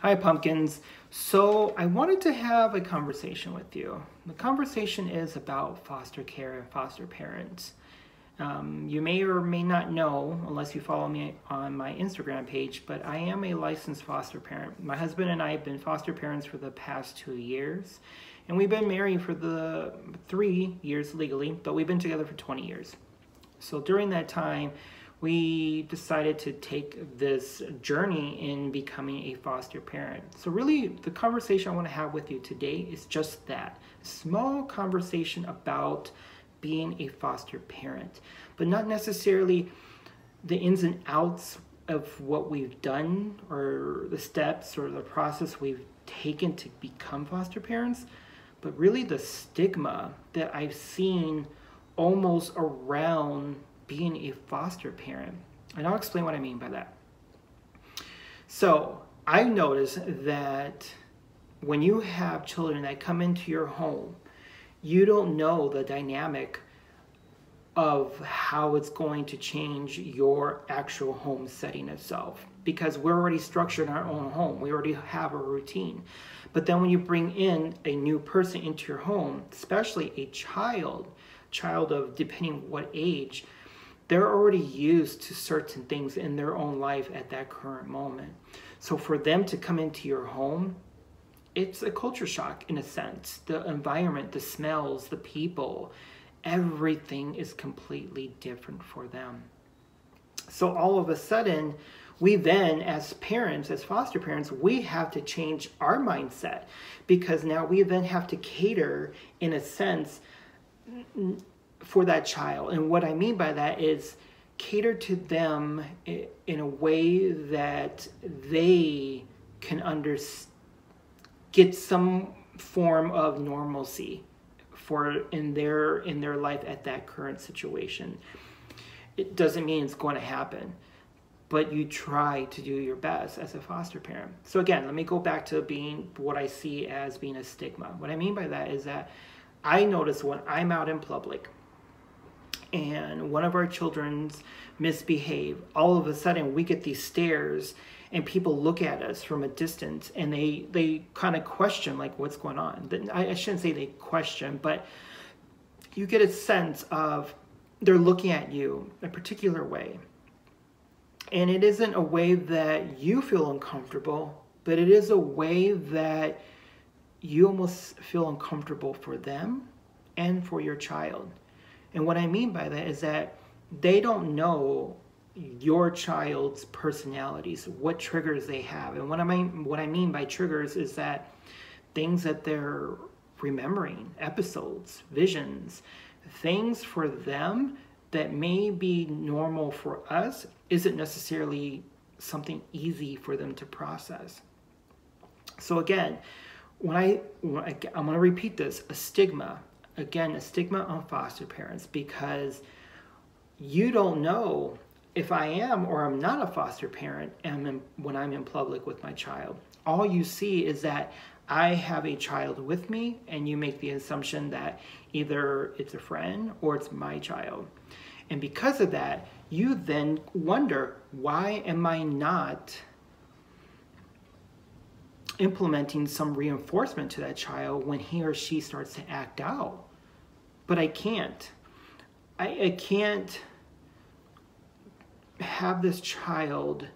Hi, pumpkins. So, I wanted to have a conversation with you. The conversation is about foster care and foster parents. Um, you may or may not know, unless you follow me on my Instagram page, but I am a licensed foster parent. My husband and I have been foster parents for the past two years, and we've been married for the three years legally, but we've been together for 20 years. So, during that time, we decided to take this journey in becoming a foster parent. So, really, the conversation I want to have with you today is just that small conversation about being a foster parent, but not necessarily the ins and outs of what we've done or the steps or the process we've taken to become foster parents, but really the stigma that I've seen almost around being a foster parent. And I'll explain what I mean by that. So, I noticed that when you have children that come into your home, you don't know the dynamic of how it's going to change your actual home setting itself because we're already structured in our own home. We already have a routine. But then when you bring in a new person into your home, especially a child, child of depending what age, they're already used to certain things in their own life at that current moment. So for them to come into your home, it's a culture shock in a sense. The environment, the smells, the people, everything is completely different for them. So all of a sudden, we then, as parents, as foster parents, we have to change our mindset because now we then have to cater, in a sense, for that child. And what I mean by that is cater to them in a way that they can under, get some form of normalcy for in their in their life at that current situation. It doesn't mean it's going to happen, but you try to do your best as a foster parent. So again, let me go back to being what I see as being a stigma. What I mean by that is that I notice when I'm out in public and one of our children's misbehave, all of a sudden we get these stares and people look at us from a distance and they they kind of question like what's going on. I, I shouldn't say they question, but you get a sense of they're looking at you a particular way. And it isn't a way that you feel uncomfortable, but it is a way that you almost feel uncomfortable for them and for your child. And what I mean by that is that they don't know your child's personalities, what triggers they have. And what I mean what I mean by triggers is that things that they're remembering, episodes, visions, things for them that may be normal for us isn't necessarily something easy for them to process. So again, when I, when I I'm going to repeat this, a stigma again, a stigma on foster parents because you don't know if I am or I'm not a foster parent in, when I'm in public with my child. All you see is that I have a child with me, and you make the assumption that either it's a friend or it's my child. And because of that, you then wonder why am I not implementing some reinforcement to that child when he or she starts to act out? But I can't. I, I can't have this child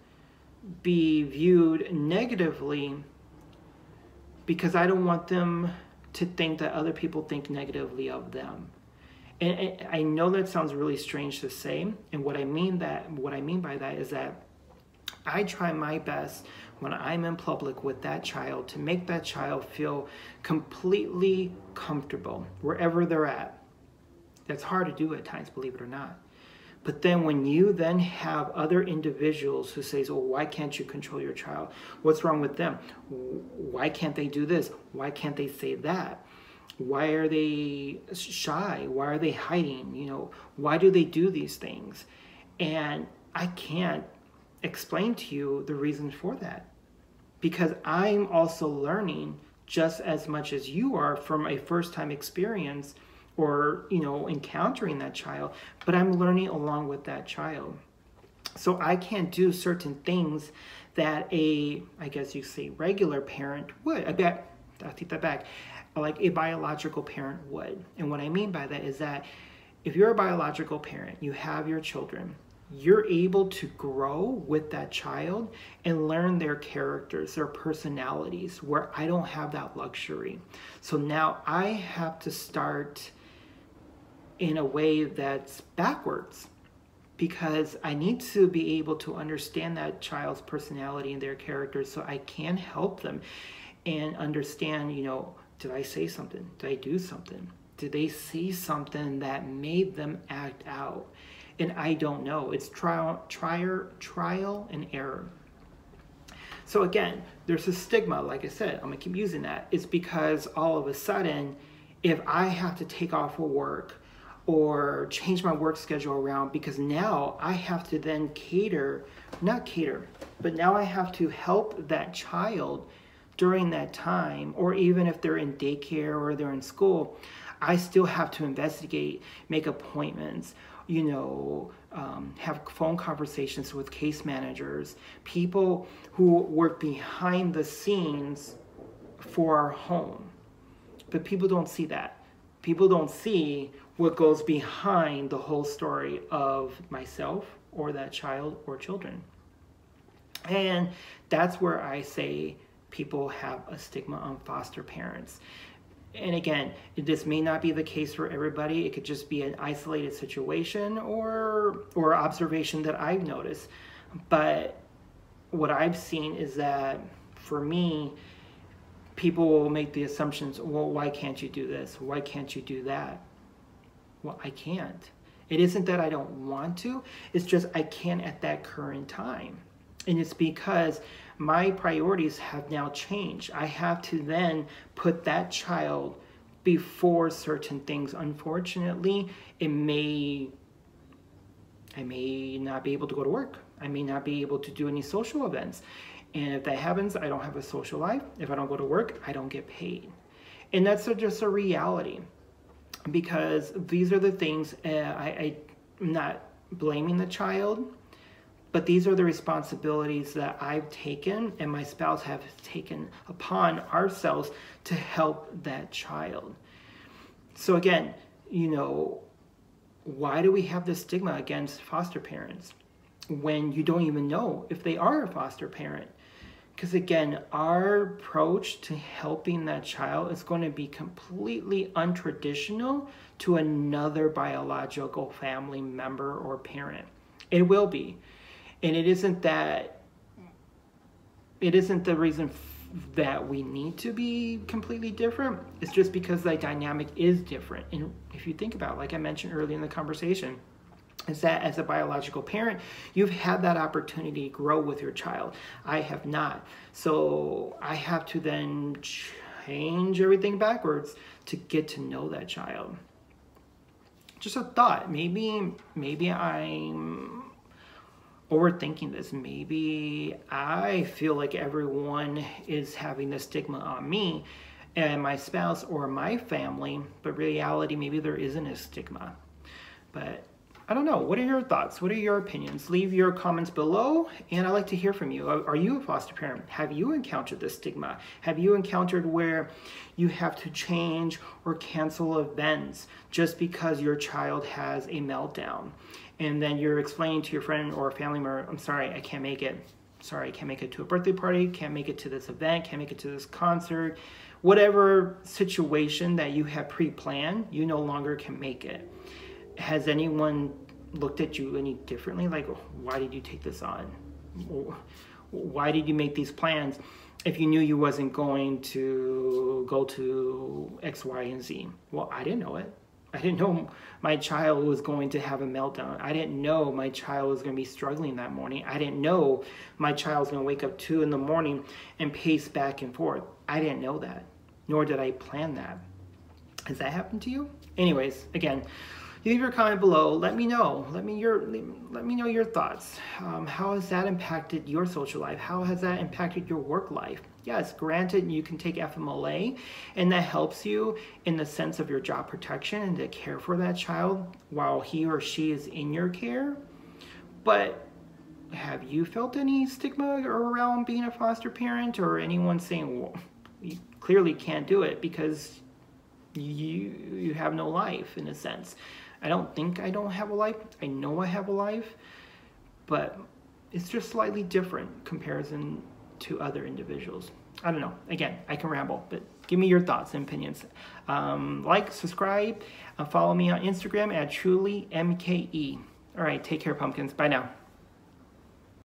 be viewed negatively because I don't want them to think that other people think negatively of them. And I know that sounds really strange to say, and what I mean that what I mean by that is that I try my best when I'm in public with that child to make that child feel completely comfortable wherever they're at. That's hard to do at times, believe it or not. But then when you then have other individuals who say, well, oh, why can't you control your child? What's wrong with them? Why can't they do this? Why can't they say that? Why are they shy? Why are they hiding? You know, why do they do these things? And I can't explain to you the reason for that because I'm also learning just as much as you are from a first time experience or you know encountering that child but i'm learning along with that child So I can't do certain things that a, I guess you say, regular parent would. I bet, I take that back, like a biological parent would. And what I mean by that is that if you're a biological parent, you have your children, you're able to grow with that child and learn their characters, their personalities, where I don't have that luxury. So now I have to start in a way that's backwards because I need to be able to understand that child's personality and their characters so I can help them and understand, you know, did I say something? Did I do something? Did they see something that made them act out? And I don't know. It's trial, trial, trial and error. So again, there's a stigma, like I said, I'm gonna keep using that. It's because all of a sudden, if I have to take off for work or change my work schedule around because now I have to then cater, not cater, but now I have to help that child during that time, or even if they're in daycare or they're in school, I still have to investigate, make appointments, you know, um, have phone conversations with case managers, people who work behind the scenes for our home. But people don't see that. People don't see what goes behind the whole story of myself or that child or children. And that's where I say people have a stigma on foster parents. And again, this may not be the case for everybody. It could just be an isolated situation or or observation that I've noticed. But what I've seen is that for me, people will make the assumptions, well, why can't you do this? Why can't you do that? Well, I can't. It isn't that I don't want to, it's just I can't at that current time. And it's because my priorities have now changed. I have to then put that child before certain things. Unfortunately, it may I may not be able to go to work. I may not be able to do any social events. And if that happens, I don't have a social life. If I don't go to work, I don't get paid. And that's just a reality because these are the things uh, I, I'm not blaming the child, but these are the responsibilities that I've taken and my spouse have taken upon ourselves to help that child. So again, you know, why do we have this stigma against foster parents when you don't even know if they are a foster parent? Because again, our approach to helping that child is going to be completely untraditional to another biological family member or parent. It will be. And it isn't that, it isn't the reason that we need to be completely different. It's just because the dynamic is different. And if you think about, it, like I mentioned earlier in the conversation, is that as a biological parent, you've had that opportunity to grow with your child. I have not. So I have to then change everything backwards to get to know that child. Just a thought. Maybe, maybe I'm overthinking this. Maybe I feel like everyone is having the stigma on me and my spouse or my family, but reality, maybe there isn't a stigma. But I don't know. What are your thoughts? What are your opinions? Leave your comments below, and I'd like to hear from you. Are you a foster parent? Have you encountered this stigma? Have you encountered where you have to change or cancel events just because your child has a meltdown? And then you're explaining to your friend or family member, I'm sorry, I can't make it. Sorry, I can't make it to a birthday party, can't make it to this event, can't make it to this concert. Whatever situation that you have pre planned, you no longer can make it has anyone looked at you any differently? Like, why did you take this on? Why did you make these plans if you knew you wasn't going to go to X, Y, and Z? Well, I didn't know it. I didn't know my child was going to have a meltdown. I didn't know my child was going to be struggling that morning. I didn't know my child was going to wake up two in the morning and pace back and forth. I didn't know that, nor did I plan that. Has that happened to you? Anyways, again, leave your comment below. Let me know. Let me your let me know your thoughts. Um, how has that impacted your social life? How has that impacted your work life? Yes, granted, you can take FMLA, and that helps you in the sense of your job protection and to care for that child while he or she is in your care. But have you felt any stigma around being a foster parent or anyone saying, well, you clearly can't do it because you you have no life in a sense. I don't think I don't have a life. I know I have a life, but it's just slightly different comparison to other individuals. I don't know. Again, I can ramble, but give me your thoughts and opinions. Um, like, subscribe, and follow me on Instagram at trulymke. All right, take care, pumpkins. Bye now.